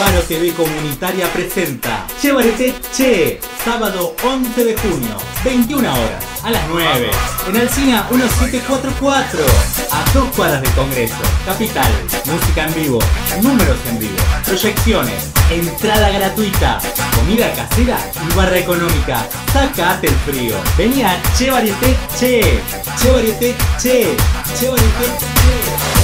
Faro TV Comunitaria presenta Chevariete, Che, sábado 11 de junio, 21 horas, a las 9, en Alcina 1744, a dos cuadras del Congreso, Capital, música en vivo, números en vivo, proyecciones, entrada gratuita, comida casera y barra económica. Sacate el frío. Vení a Che Che, Chevariete, Che, Che Che.